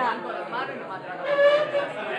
何もないのもあんたがなこと言ってましたね。